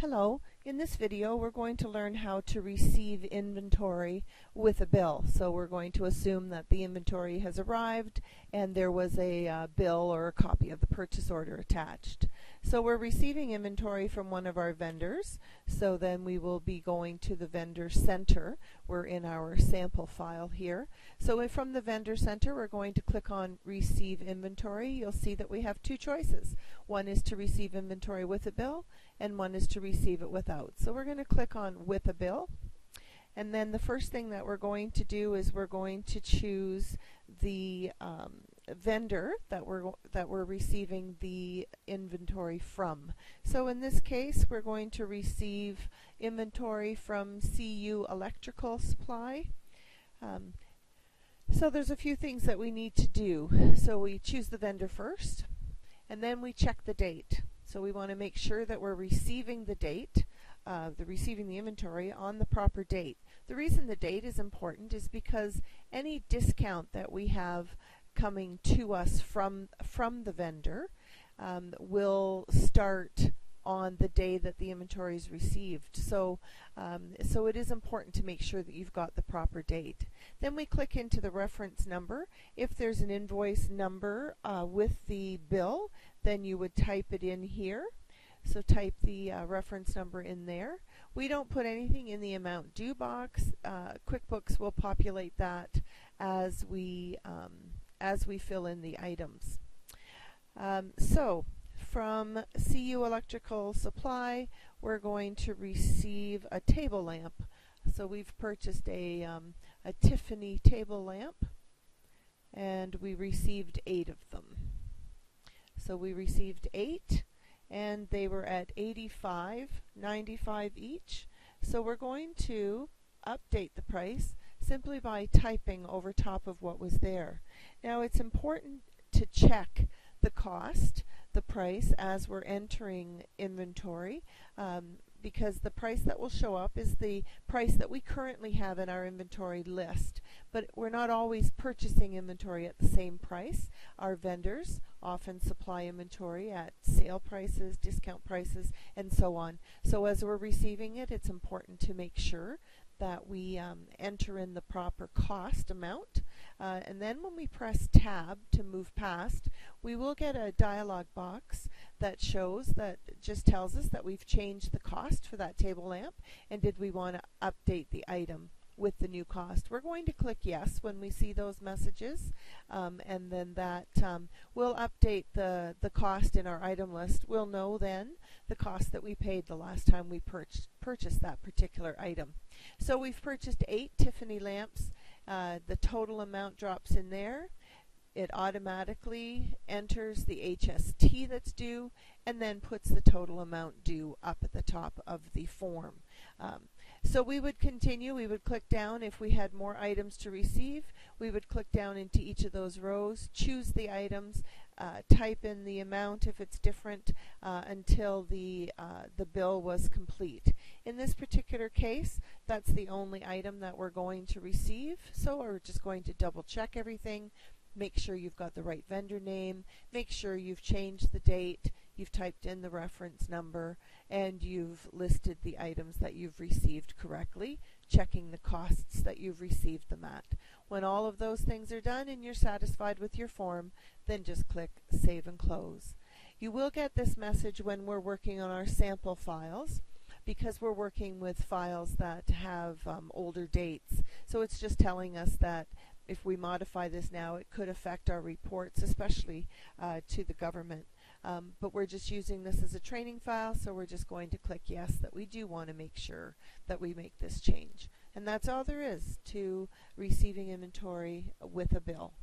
Hello, in this video we're going to learn how to receive inventory with a bill. So we're going to assume that the inventory has arrived and there was a uh, bill or a copy of the purchase order attached. So we're receiving inventory from one of our vendors. So then we will be going to the vendor center. We're in our sample file here. So from the vendor center we're going to click on receive inventory. You'll see that we have two choices. One is to receive inventory with a bill and one is to receive it without. So we're going to click on with a bill. And then the first thing that we're going to do is we're going to choose the um, vendor that we're that we're receiving the inventory from. So in this case, we're going to receive inventory from CU Electrical Supply. Um, so there's a few things that we need to do. So we choose the vendor first, and then we check the date. So we want to make sure that we're receiving the date, uh, the receiving the inventory on the proper date. The reason the date is important is because any discount that we have coming to us from from the vendor um, will start on the day that the inventory is received. So, um, so it is important to make sure that you've got the proper date. Then we click into the reference number. If there's an invoice number uh, with the bill, then you would type it in here. So type the uh, reference number in there. We don't put anything in the amount due box. Uh, QuickBooks will populate that as we um, as we fill in the items. Um, so from CU Electrical Supply, we're going to receive a table lamp. So we've purchased a, um, a Tiffany table lamp, and we received eight of them. So we received eight, and they were at 85.95 each. So we're going to update the price simply by typing over top of what was there. Now it's important to check the cost, the price, as we're entering inventory. Um, because the price that will show up is the price that we currently have in our inventory list. But we're not always purchasing inventory at the same price. Our vendors often supply inventory at sale prices, discount prices, and so on. So as we're receiving it, it's important to make sure that we um, enter in the proper cost amount. Uh, and then when we press tab to move past, we will get a dialog box that shows that just tells us that we've changed the cost for that table lamp and did we want to update the item with the new cost. We're going to click yes when we see those messages um, and then that um, will update the, the cost in our item list. We'll know then the cost that we paid the last time we purch purchased that particular item. So we've purchased eight Tiffany lamps. Uh, the total amount drops in there. It automatically enters the HST that's due and then puts the total amount due up at the top of the form. Um, so we would continue, we would click down if we had more items to receive, we would click down into each of those rows, choose the items, uh, type in the amount if it's different uh, until the, uh, the bill was complete. In this particular case, that's the only item that we're going to receive, so we're just going to double check everything, make sure you've got the right vendor name, make sure you've changed the date, you've typed in the reference number, and you've listed the items that you've received correctly, checking the costs that you've received them at. When all of those things are done and you're satisfied with your form, then just click Save and Close. You will get this message when we're working on our sample files because we're working with files that have um, older dates. So it's just telling us that if we modify this now, it could affect our reports, especially uh, to the government. Um, but we're just using this as a training file, so we're just going to click yes that we do want to make sure that we make this change. And that's all there is to receiving inventory with a bill.